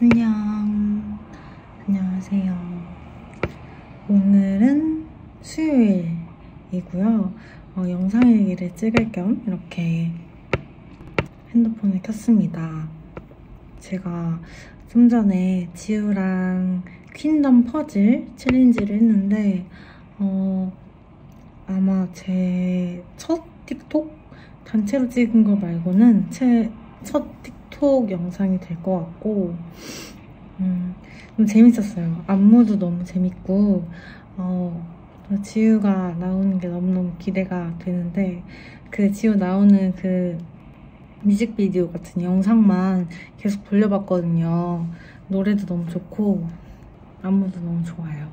안녕. 안녕하세요. 오늘은 수요일이고요. 어, 영상 일기를 찍을 겸 이렇게 핸드폰을 켰습니다. 제가 좀 전에 지우랑 퀸덤 퍼즐 챌린지를 했는데 어, 아마 제 첫 틱톡 단체로 찍은 거 말고는 제 첫 틱톡 영상이 될 것 같고 음, 좀 재밌었어요. 안무도 너무 재밌고 어, 지우가 나오는 게 너무너무 기대가 되는데 그 지우 나오는 그 뮤직비디오 같은 영상만 계속 돌려봤거든요. 노래도 너무 좋고 안무도 너무 좋아요.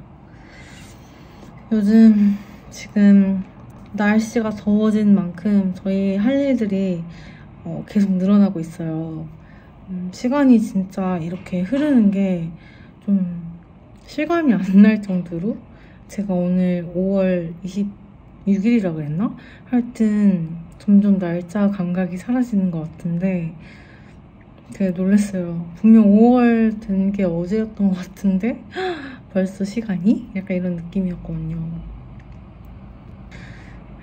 요즘 지금 날씨가 더워진 만큼 저희 할 일들이 어, 계속 늘어나고 있어요. 음, 시간이 진짜 이렇게 흐르는 게 좀 실감이 안 날 정도로 제가 오늘 5월 26일이라고 그랬나? 하여튼 점점 날짜 감각이 사라지는 것 같은데 되게 놀랐어요. 분명 5월 된 게 어제였던 것 같은데 벌써 시간이? 약간 이런 느낌이었거든요.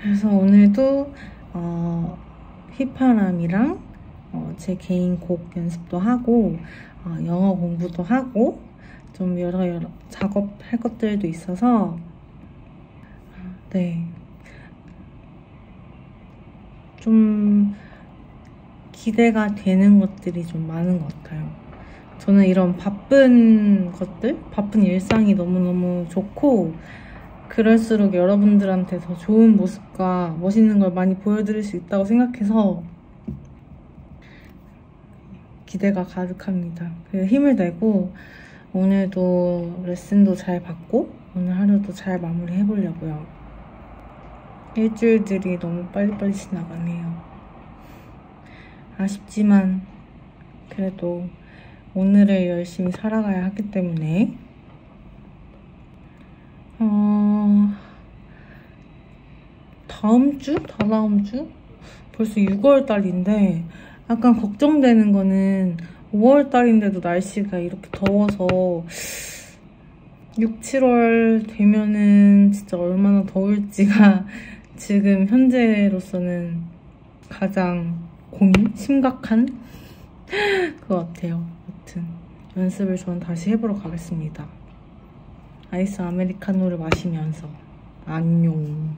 그래서 오늘도 어, 휘파람이랑 어, 제 개인 곡 연습도 하고 어, 영어 공부도 하고 좀 여러 여러 작업할 것들도 있어서 네. 좀 기대가 되는 것들이 좀 많은 것 같아요. 저는 이런 바쁜 것들, 바쁜 일상이 너무너무 좋고, 그럴수록 여러분들한테 더 좋은 모습과 멋있는 걸 많이 보여드릴 수 있다고 생각해서 기대가 가득합니다. 힘을 내고 오늘도 레슨도 잘 받고 오늘 하루도 잘 마무리 해보려고요. 일주일들이 너무 빨리빨리 지나가네요. 아쉽지만 그래도 오늘을 열심히 살아가야 하기 때문에 어... 다음 주? 다다음 주? 벌써 6월 달인데 약간 걱정되는 거는 5월 달인데도 날씨가 이렇게 더워서 6, 7월 되면은 진짜 얼마나 더울지가 지금 현재로서는 가장 고민? 심각한 것 같아요. 아무튼 연습을 저는 다시 해보러 가겠습니다. 아이스 아메리카노를 마시면서 안녕